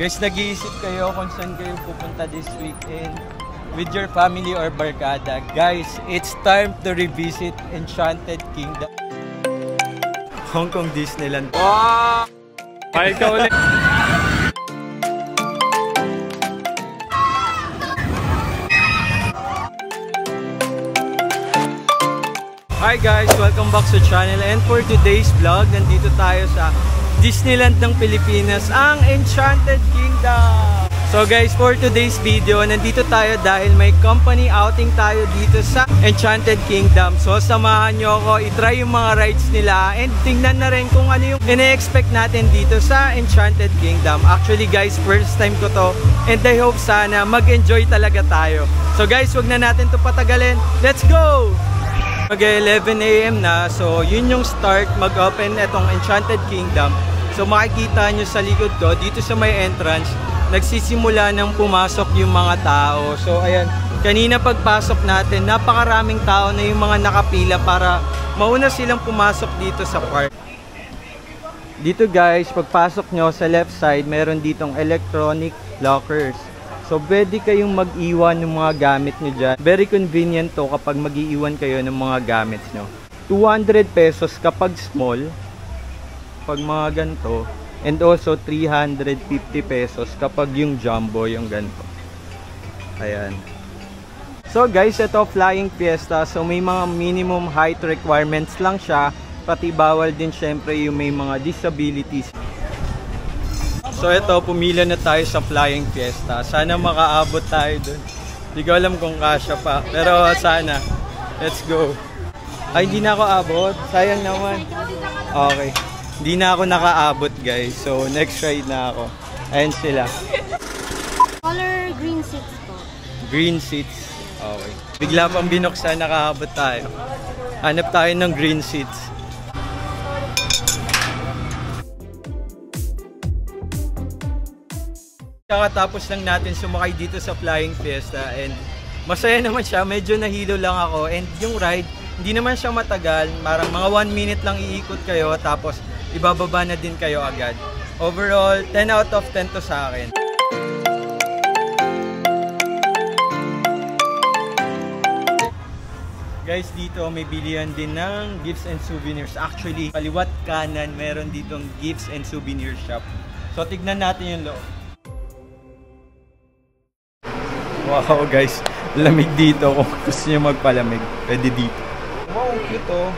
Guys, nag-iisip kayo kung saan kayo pupunta this weekend with your family or barkada. Guys, it's time to revisit Enchanted Kingdom. Hong Kong Disneyland. Wow! Ay, ka ulit. Hi guys! Welcome back sa channel and for today's vlog, nandito tayo sa Disneyland ng Pilipinas, ang Enchanted Kingdom! So guys, for today's video, nandito tayo dahil may company outing tayo dito sa Enchanted Kingdom. So samahan nyo ako, itry yung mga rides nila and tingnan na rin kung ano yung ine-expect natin dito sa Enchanted Kingdom. Actually guys, first time ko to and I hope sana mag-enjoy talaga tayo. So guys, wag na natin to patagalin. Let's go! Mag 11 a.m. na, so yun yung start mag-open itong Enchanted Kingdom. So makikita nyo sa likod ko, dito sa may entrance, nagsisimula nang pumasok yung mga tao. So ayan, kanina pagpasok natin, napakaraming tao na yung mga nakapila para mauna silang pumasok dito sa park. Dito guys, pagpasok nyo sa left side, meron ditong electronic lockers. So, pwede kayong mag-iwan ng mga gamit nyo dyan. Very convenient to kapag mag-iiwan kayo ng mga gamit nyo. 200 pesos kapag small, pag mga ganito. And also, 350 pesos kapag yung jumbo, yung ganito. Ayan. So guys, ito Flying Fiesta. So may mga minimum height requirements lang siya. Pati bawal din syempre yung may mga disabilities. So ito, pumila na tayo sa Flying Fiesta. Sana makaabot tayo dun. Hindi ko alam kung kasya pa. Pero sana. Let's go. Ay, hindi na ako abot. Sayang naman. Okay. Hindi na ako nakaabot guys. So next ride na ako. Ayan sila. Color green seats po. Green seats. Okay. Bigla pang binuksan, nakaabot tayo. Hanap tayo ng green seats. Kakatapos lang natin sumakay dito sa Flying Fiesta and masaya naman siya. Medyo nahilo lang ako and yung ride, hindi naman siya matagal. Marang mga 1 minute lang iikot kayo tapos ibababa na din kayo agad. Overall, 10 out of 10 to sa akin. Guys, dito may bilihan din ng gifts and souvenirs. Actually, kaliwat kanan, meron ditong gifts and souvenir shop. So, tignan natin yung loob. Wow guys, lamig dito. Kung gusto nyo magpalamig, pwede dito. Wow, cute oh.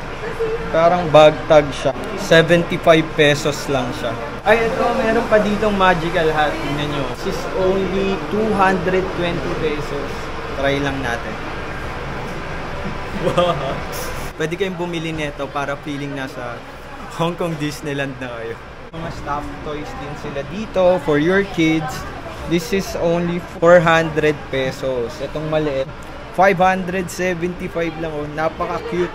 Parang bag tag siya. 75 pesos lang siya. Ay, ito, meron pa ditong magical hat. Tingnan nyo. This is only 220 pesos. Try lang natin. Wow. Pwede kayong bumili nito para feeling nasa Hong Kong Disneyland na kayo. Mga stuffed toys din sila dito for your kids. This is only 400 pesos. Itong maliit, 575 lang. Oh, napaka-cute.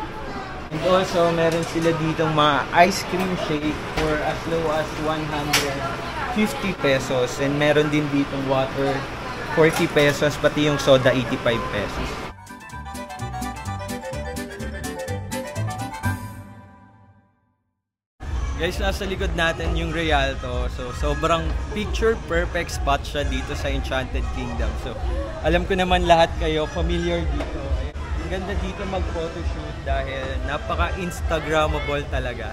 And also, meron sila ditong mga ice cream shake for as low as 150 pesos. And meron din ditong water 40 pesos, pati yung soda 85 pesos. Guys, nasa likod natin yung Rialto. So, sobrang picture perfect spot siya dito sa Enchanted Kingdom. So, alam ko naman lahat kayo familiar dito. Ang ganda dito mag-photoshoot dahil napaka-instagrammable talaga.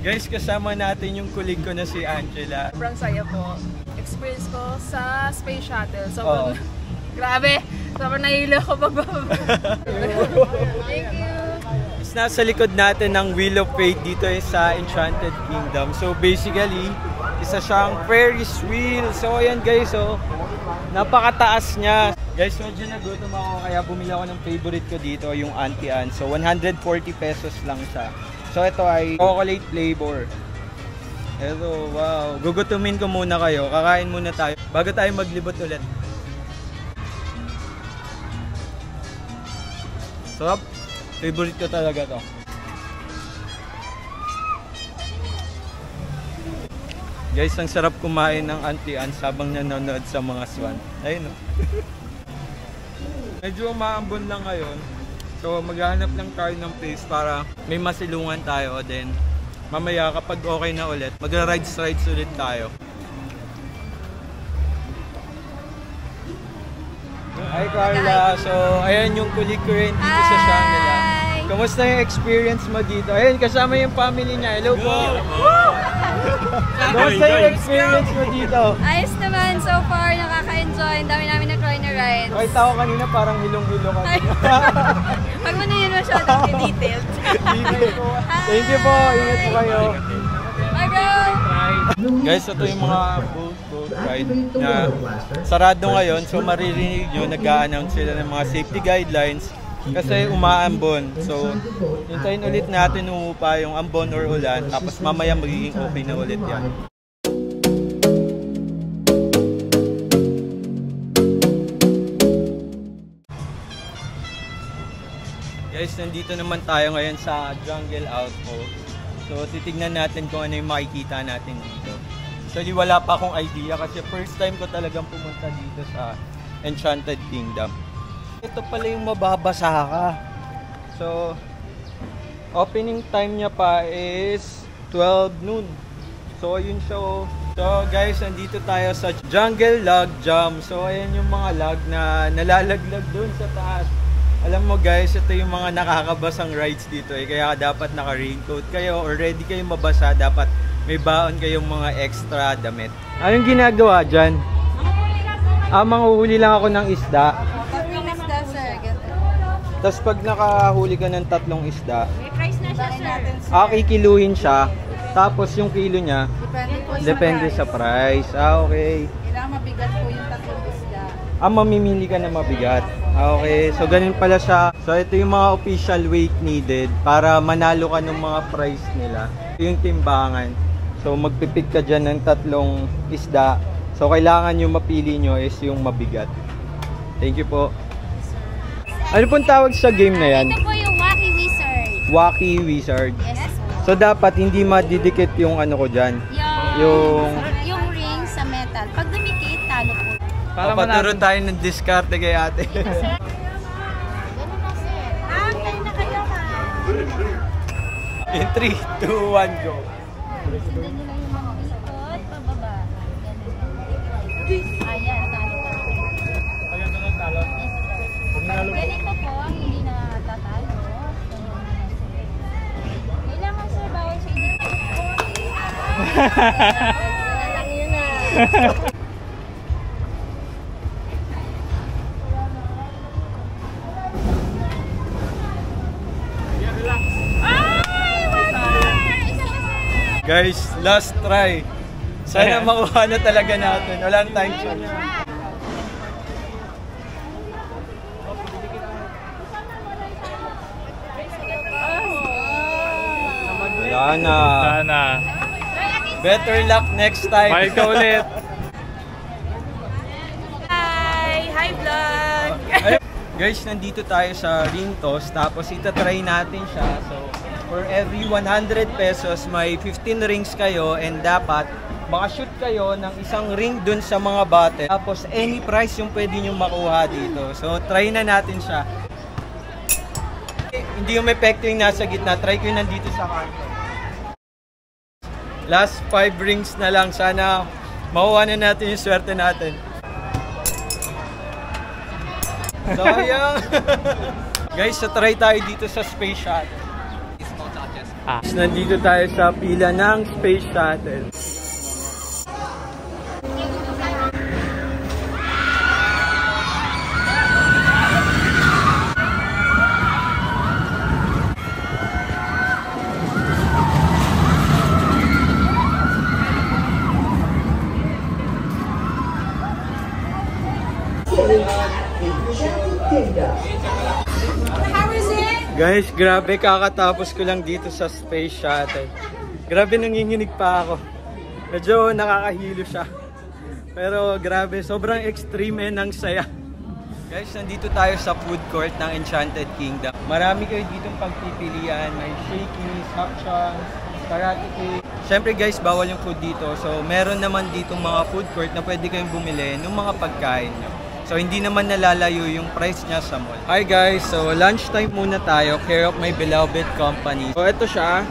Guys, kasama natin yung kulig ko na si Angela. Sobrang saya po. Experience ko sa space shuttle. Sobrang, grabe. Sobrang nahilo ko pagbaba. Thank you. Is nasa likod natin ng Wheel of Fate dito eh, sa Enchanted Kingdom. So basically, isa siyang Ferris wheel. So ayan guys, oh, napakataas niya. Guys, medyo nagutom ako kaya bumili ako ng favorite ko dito, yung Auntie Anne. So 140 pesos lang siya. So ito ay chocolate flavor. Ito, wow. Gugutumin ko muna kayo. Kakain muna tayo bago tayo maglibot ulit. Sarap. Favorite ko talaga to. Guys, ang sarap kumain ng Auntie Anne's habang nanonood sa mga swan. Ayun oh. Medyo umaambon lang ngayon. So maghahanap lang tayo ng place para may masilungan tayo. Then mamaya kapag okay na ulit, magra-rides-rides ulit tayo. Hi Carla! So ayan yung kulig ko rin dito sa Shangri-La. Hi! Kamusta yung experience mo dito? Ayun, kasama yung family niya. Hello po! Kamusta yung experience mo dito? Ayos naman, so far, nakaka-enjoy. Ang dami namin na-try na rides. Kahit ako kanina parang hilong-hilo ka. Ay. Pag mo na yun masyadong detailed. Thank you po. Ingat po kayo. Bye, bro! Guys, ito yung mga boat boat ride na sarado ngayon. So maririnig nyo, nag-a-announce sila ng mga safety guidelines kasi umaambon. So, hintayin ulit natin umupa yung ambon or ulan. Tapos mamaya magiging okay na ulit yan. Guys, nandito naman tayo ngayon sa Jungle Outpost. So, titignan natin kung ano yung makikita natin dito. Actually, wala pa akong idea kasi first time ko talagang pumunta dito sa Enchanted Kingdom. Ito pala yung mababasa ka. So, opening time niya pa is 12 noon. So, ayun siya oh. So, guys, nandito tayo sa Jungle Log Jam. So, ayan yung mga log na nalalaglag doon sa taas. Alam mo guys, ito yung mga nakakabasang rides dito eh. Kaya dapat naka-raincoat kayo or ready kayong mabasa. Dapat may baon kayong mga extra damit. Anong ginagawa dyan? Ah, manghuhuli lang ako ng isda. Tapos pag nakahuli ka ng tatlong isda, May price na siya, sir. ah, kikiluhin siya. Tapos yung kilo niya, Depende po depende sa price. Ah, okay. Kailangan mabigat po yung tatlong isda. Ah, mamimili ka na mabigat. Ah, okay. So, ganun pala siya. So, ito yung mga official weight needed para manalo ka ng mga price nila. Ito yung timbangan. So, magpipig ka dyan ng tatlong isda. So, kailangan yung mapili nyo is yung mabigat. Thank you po. Ano pong tawag sa game na yan? Ito po yung Wacky Wizard. Wacky Wizard. Yes po. So, dapat hindi madidikit yung ano ko dyan. Yung, Yung... yung ring sa metal. Pag dumikit, talo po. Para Papaturo manalo. tayo ng diskarte kay ate. Ganun na sir. Ah, kayo na kayo ma. In 3, 2, 1, go. Sundan nyo lang yung mga ikot, pababa. Ganun. Ayan, talo ka. Yes, sir. Pag ganito po, hindi na tatalo. Ganun na, sir. Kailangan sir, bawal siya idikit. Wala lang yun ah. Guys, last try. Sana makuha na talaga natin. Walang time check. Wala na. Sana. Better luck next time. Bye ka ulit. Hi! Hi, vlog! Guys, nandito tayo sa Rintos. Tapos itatry natin siya. So, for every 100 pesos, may 15 rings kayo. And dapat, makashoot kayo ng isang ring dun sa mga bottle. Tapos, any price yung pwede nyo makuha dito. So, try na natin siya. Hindi yung epekto yung nasa gitna. Try ko yung nandito sa kanto. Last 5 rings na lang. Sana makuha na natin yung swerte natin. Sayang! Guys, so try tayo dito sa Space Shuttle. Ah. Nandito tayo sa pila ng Space Shuttle. Guys, grabe kakatapos ko lang dito sa Space Shuttle. Grabe nanginginig pa ako. Medyo nakakahilo siya. Pero grabe, sobrang extreme eh ng saya. Guys, nandito tayo sa food court ng Enchanted Kingdom. Marami kayo dito pagpipilian. May shakies, hapchans, karate cake. Siyempre guys, bawal yung food dito. So, meron naman dito mga food court na pwede kayong bumili ng mga pagkain nyo. So hindi naman nalalayo yung price niya sa mall. Hi guys, so lunchtime muna tayo. Care of my beloved company. So ito siya.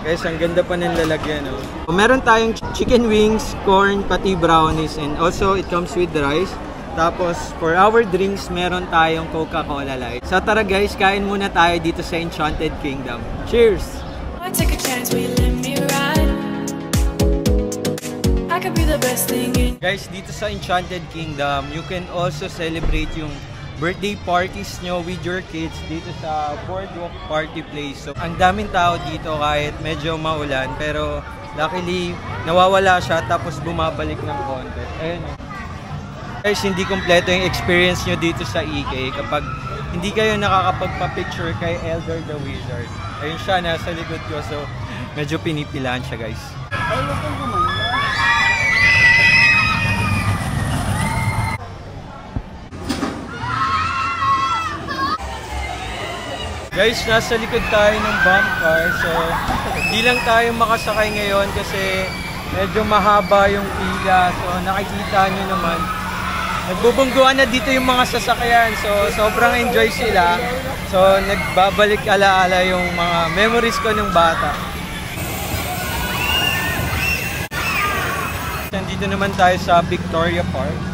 Guys, ang ganda pa ng lalagyan. Oh. So, meron tayong chicken wings, corn, pati brownies. And also, it comes with rice. Tapos, for our drinks, meron tayong Coca-Cola Light. So tara guys, kain muna tayo dito sa Enchanted Kingdom. Cheers! I take a chance, will you best thing in Guys, dito sa Enchanted Kingdom, you can also celebrate yung birthday parties nyo with your kids dito sa Boardwalk Party Place. So, ang daming tao dito kahit medyo maulan, pero luckily, nawawala siya tapos bumabalik ng konti. Ayun. Guys, hindi kompleto yung experience nyo dito sa EK kapag hindi kayo nakakapagpa-picture kay Elder the Wizard. Ayun siya, nasa likod ko. So, medyo pinipilaan siya, guys. Guys, nasa likod tayo ng bomb car. So, hindi lang tayo makasakay ngayon kasi medyo mahaba yung pila. So, nakikita nyo naman. Nagbubungguan na dito yung mga sasakyan. So, sobrang enjoy sila. So, nagbabalik alaala yung mga memories ko ng bata. Nandito naman tayo sa Victoria Park.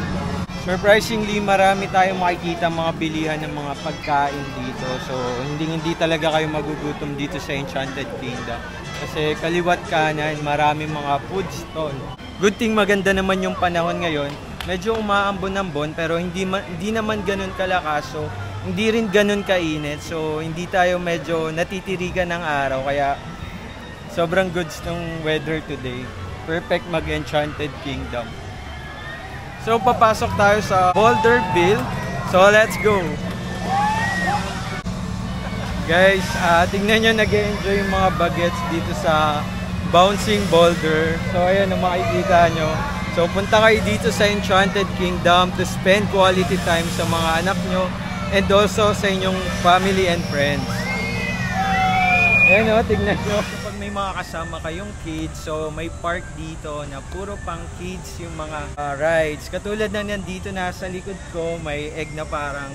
Surprisingly, marami tayong makikita mga bilihan ng mga pagkain dito. So, hindi hindi talaga kayo magugutom dito sa Enchanted Kingdom. Kasi kaliwat kanan, marami mga food stall. Good thing maganda naman yung panahon ngayon. Medyo umaambon-ambon pero hindi, hindi naman ganun kalakas. So, hindi rin ganun kainit. So, hindi tayo medyo natitirigan ng araw. Kaya, sobrang goods ng weather today. Perfect mag-Enchanted Kingdom. So, papasok tayo sa Boulderville. So, let's go! Guys, ah tingnan nyo nag-enjoy yung mga bagets dito sa Bouncing Boulder. So, ayan ang makikita nyo. So, punta kayo dito sa Enchanted Kingdom to spend quality time sa mga anak nyo and also sa inyong family and friends. Ayan o, tignan nyo. Pag may mga kasama kayong kids, so may park dito na puro pang kids yung mga ah, rides. Katulad na nandito na sa likod ko, may egg na parang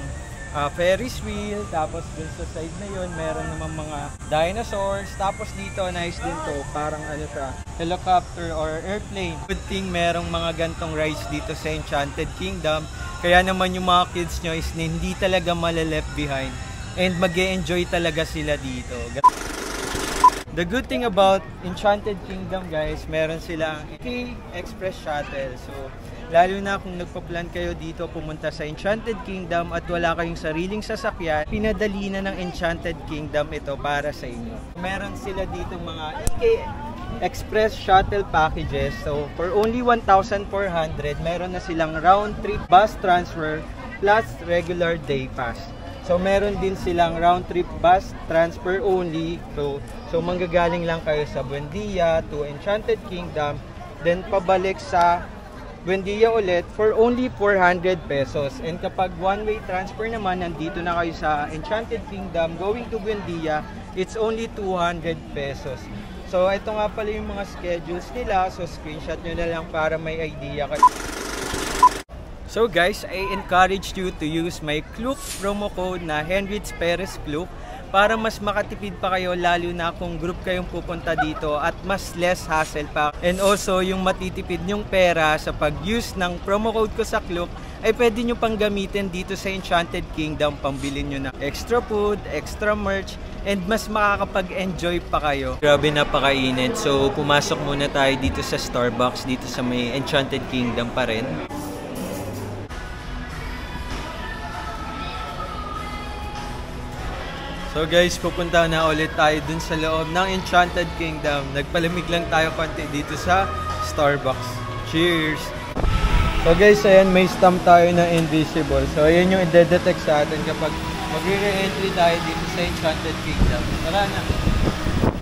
ah, Ferris wheel. Tapos dun sa side na yun, meron naman mga dinosaurs. Tapos dito, nice din to. Parang ano siya, helicopter or airplane. Good thing merong mga gantong rides dito sa Enchanted Kingdom. Kaya naman yung mga kids nyo is hindi talaga malaleft behind. And mag enjoy talaga sila dito. The good thing about Enchanted Kingdom guys, meron silang K Express Shuttle. So, lalo na kung nagpa-plan kayo dito pumunta sa Enchanted Kingdom at wala kayong sariling sasakyan, pinadali na ng Enchanted Kingdom ito para sa inyo. Meron sila dito mga EK Express Shuttle packages. So, for only 1,400, meron na silang round trip bus transfer plus regular day pass. So meron din silang round trip bus transfer only. So so manggagaling lang kayo sa Buendia to Enchanted Kingdom, then pabalik sa Buendia ulit for only 400 pesos. And kapag one-way transfer naman, nandito na kayo sa Enchanted Kingdom going to Buendia, it's only 200 pesos. So ito nga pala yung mga schedules nila. So screenshot nyo na lang para may idea kayo. So guys, I encourage you to use my Klook promo code na Henrich Perez Klook para mas makatipid pa kayo lalo na kung group kayong pupunta dito at mas less hassle pa. And also, yung matitipid nyong pera sa pag-use ng promo code ko sa Klook ay pwede nyo pang gamitin dito sa Enchanted Kingdom. Pambilin nyo ng extra food, extra merch, and mas makakapag-enjoy pa kayo. Grabe napakainit. So, pumasok muna tayo dito sa Starbucks dito sa may Enchanted Kingdom pa rin. So guys, pupunta na ulit tayo dun sa loob ng Enchanted Kingdom. Nagpalamig lang tayo konti dito sa Starbucks. Cheers! So guys, ayan may stamp tayo na invisible. So ayan yung i-detect sa atin kapag magre-entry tayo dito sa Enchanted Kingdom. Tara na!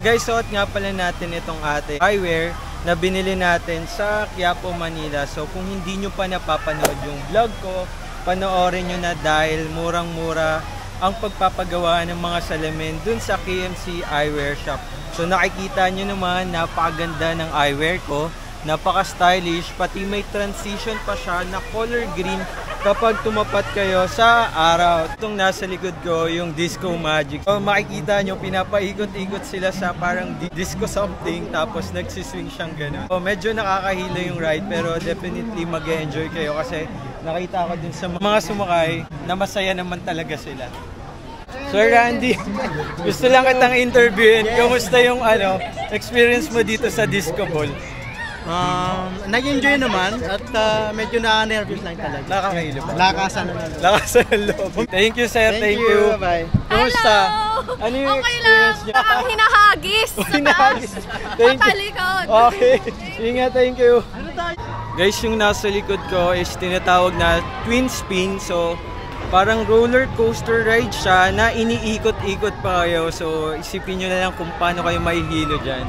Guys, suot nga pala natin itong ate eyewear na binili natin sa Quiapo, Manila. So kung hindi nyo pa napapanood yung vlog ko, panoorin nyo na dahil murang-mura ang pagpapagawa ng mga salamin dun sa KMC Eyewear Shop. So nakikita nyo naman, napakaganda ng eyewear ko. Napaka-stylish, pati may transition pa siya na color green kapag tumapat kayo sa araw. Itong nasa likod ko, yung Disco Magic. So, makikita nyo, pinapaikot-ikot sila sa parang di- disco something, tapos nagsiswing siyang gano'n. So, medyo nakakahilo yung ride, pero definitely mag enjoy kayo kasi nakita ko din sa mga sumakay na masaya naman talaga sila. Sir Randy, gusto lang kitang interviewin. Kamusta yung ano, experience mo dito sa Disco Ball? Um, nag-enjoy naman at uh, medyo na-nervous lang talaga. Nakakahilo ba? Lakasan na lang. Lakas ng loob. Thank you, sir. Thank, you. Bye. Kumusta? Ano yung okay lang. experience niyo? Parang hinahagis sa Hinahagis. Thank you. Patalikod. Okay. Ingat, thank you. Guys, yung nasa likod ko is tinatawag na twin spin. So, parang roller coaster ride siya na iniikot-ikot pa kayo. So, isipin nyo na lang kung paano kayo mahihilo dyan.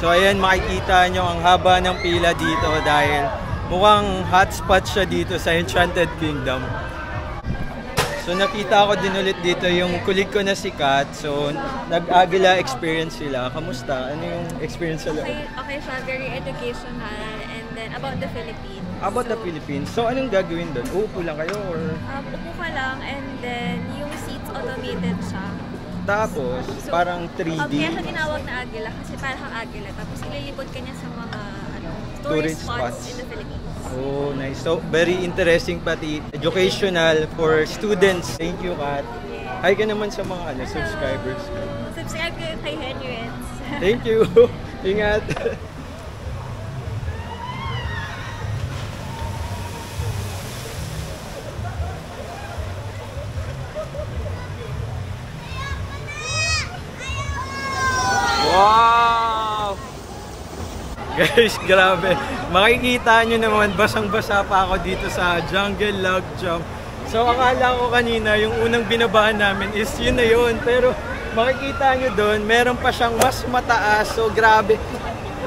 So, ayan, makikita nyo ang haba ng pila dito dahil mukhang hotspot siya dito sa Enchanted Kingdom. So nakita ko din ulit dito yung kulig ko na si Kat. So nag-Agila experience sila. Kamusta? Ano yung experience sa? Okay, okay siya, very educational about the Philippines. About the Philippines. So anong gagawin doon? Uupo lang kayo or Um, upo ka lang and then yung seats automated siya. tapos So, parang Um, kaya 3D? siya tinawag na Agila kasi parang Agila. Tapos ililipod ka niya sa mga ano, Tourist tourist spots, spots. in the Philippines. Oh, nice. So very interesting pati educational for students. Thank you, Kat. Hi ka naman sa mga ano, subscribers. Subscribe kayo kay Henriette. Thank you. Ingat. Wow! Guys, grabe. Makikita nyo naman, basang-basa pa ako dito sa Jungle Log Jump. So, akala ko kanina, yung unang binabahan namin is yun na yun. Pero, makikita nyo doon, meron pa siyang mas mataas. So, grabe.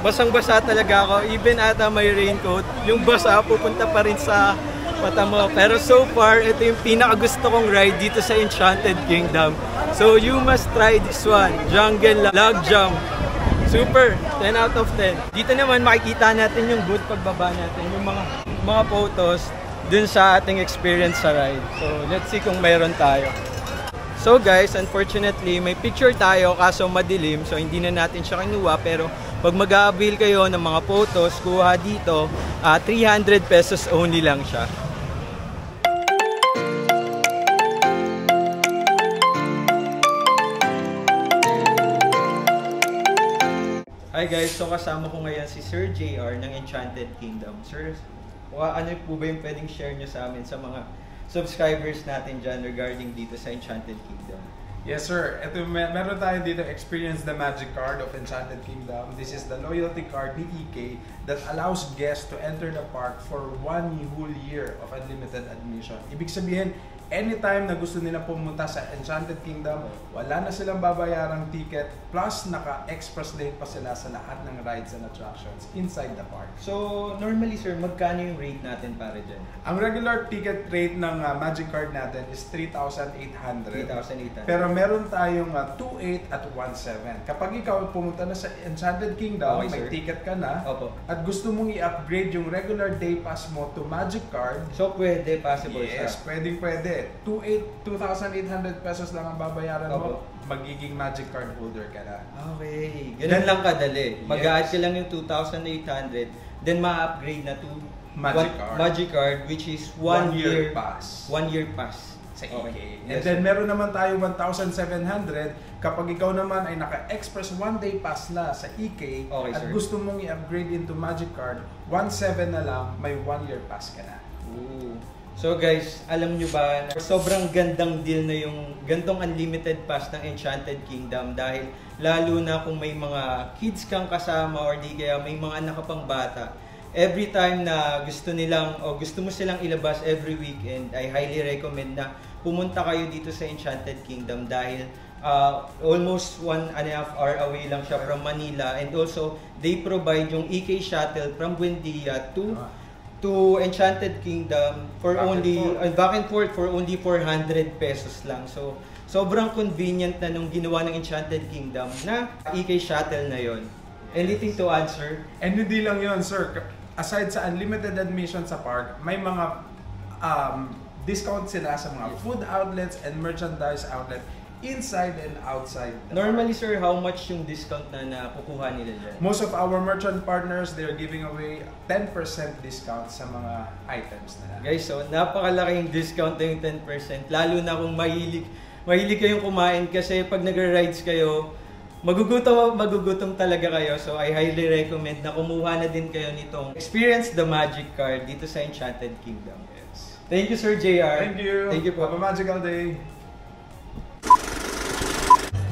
Basang-basa talaga ako. Even ata may raincoat, yung basa pupunta pa rin sa mata mo. Pero so far, ito yung pinakagusto kong ride dito sa Enchanted Kingdom. So, you must try this one. Jungle Log Jump. Super! 10 out of 10. Dito naman makikita natin yung good pagbaba natin, yung mga mga photos dun sa ating experience sa ride. So, let's see kung mayroon tayo. So guys, unfortunately, may picture tayo kaso madilim so hindi na natin siya kinuha pero pag mag-avail kayo ng mga photos, kuha dito, ah, 300 pesos only lang siya. Hi guys, so kasama ko ngayon si Sir JR ng Enchanted Kingdom. Sir, ano po ba yung pwedeng share nyo sa amin sa mga subscribers natin dyan regarding dito sa Enchanted Kingdom? Yes sir, ito mer meron tayo dito Experience the Magic Card of Enchanted Kingdom. This is the loyalty card ni EK that allows guests to enter the park for one whole year of unlimited admission. Ibig sabihin, anytime na gusto nila pumunta sa Enchanted Kingdom, wala na silang babayarang ticket plus naka-express lane pa sila sa lahat ng rides and attractions inside the park. So, normally sir, magkano yung rate natin para dyan? Ang regular ticket rate ng uh, Magic Card natin is 3,800. 3,800. Pero meron tayong uh, 2.8 at 1.7. Kapag ikaw pumunta na sa Enchanted Kingdom, Okay, may sir. ticket ka na, Opo. at gusto mong i-upgrade yung regular day pass mo to Magic Card, So, pwede, possible yes, siya. pwedeng pwede. 2.8 2,800 pesos lang ang babayaran Opo. mo, magiging Magic Card holder ka na. Okay. Ganun lang kadali. Mag-add ka lang yung 2,800, then ma-upgrade na to Magic one- Card. Magic Card, which is one, year, pass. One year pass. sa EK. Okay. And Yes, then meron naman tayo 1,700 kapag ikaw naman ay naka-express one day pass na sa EK Okay, at sir. gusto mong i-upgrade into Magic Card, 1,700 na lang, may one year pass ka na. Ooh. So guys, alam nyo ba, na sobrang gandang deal na yung gantong unlimited pass ng Enchanted Kingdom dahil lalo na kung may mga kids kang kasama or di kaya may mga anak pang bata, every time na gusto nilang o gusto mo silang ilabas every weekend, I highly recommend na pumunta kayo dito sa Enchanted Kingdom dahil uh, almost one and a half hour away lang siya from Manila. And also they provide yung EK shuttle from Buendia to to Enchanted Kingdom for Back and only forth. uh, back and forth for only 400 pesos lang. So sobrang convenient na nung ginawa ng Enchanted Kingdom na EK shuttle na yon. Anything to answer? And hindi lang yon sir. Aside sa unlimited admission sa park, may mga um, discount sila sa mga food outlets and merchandise outlet inside and outside. the Normally sir, how much yung discount na nakukuha nila dyan? Most of our merchant partners, they're giving away 10% discount sa mga items nila. Guys, so napakalaking discount na yung 10%. Lalo na kung mahilig, mahilig kayong kumain kasi pag nag-rides kayo, magugutom, magugutom talaga kayo. So I highly recommend na kumuha na din kayo nitong Experience the Magic Card dito sa Enchanted Kingdom. Yes. Thank you Sir JR. Thank you. Thank you po. Have a magical day.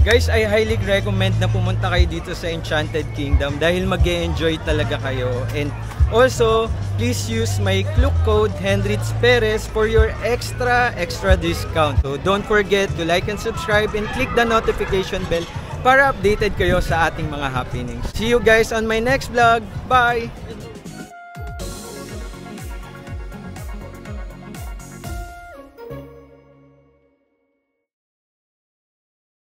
Guys, I highly recommend na pumunta kayo dito sa Enchanted Kingdom dahil mag enjoy talaga kayo. And also, please use my Klook code Hendrits Perez for your extra, extra discount. So don't forget to like and subscribe and click the notification bell para updated kayo sa ating mga happenings. See you guys on my next vlog. Bye!